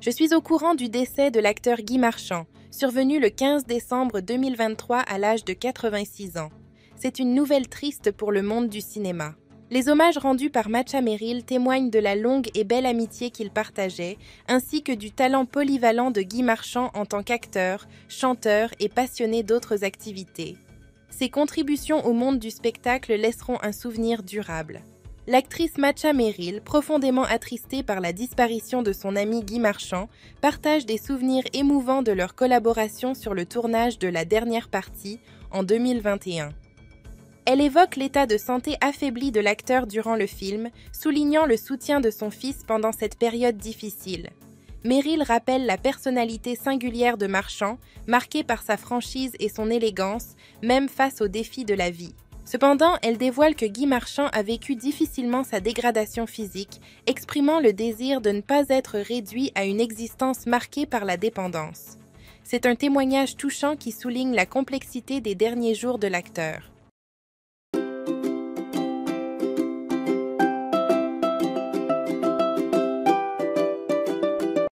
Je suis au courant du décès de l'acteur Guy Marchand, survenu le 15 décembre 2023 à l'âge de 86 ans. C'est une nouvelle triste pour le monde du cinéma. Les hommages rendus par Macha Merrill témoignent de la longue et belle amitié qu'ils partageaient, ainsi que du talent polyvalent de Guy Marchand en tant qu'acteur, chanteur et passionné d'autres activités. Ses contributions au monde du spectacle laisseront un souvenir durable. L'actrice Macha Merrill, profondément attristée par la disparition de son ami Guy Marchand, partage des souvenirs émouvants de leur collaboration sur le tournage de la dernière partie en 2021. Elle évoque l'état de santé affaibli de l'acteur durant le film, soulignant le soutien de son fils pendant cette période difficile. Meryl rappelle la personnalité singulière de Marchand, marquée par sa franchise et son élégance, même face aux défis de la vie. Cependant, elle dévoile que Guy Marchand a vécu difficilement sa dégradation physique, exprimant le désir de ne pas être réduit à une existence marquée par la dépendance. C'est un témoignage touchant qui souligne la complexité des derniers jours de l'acteur.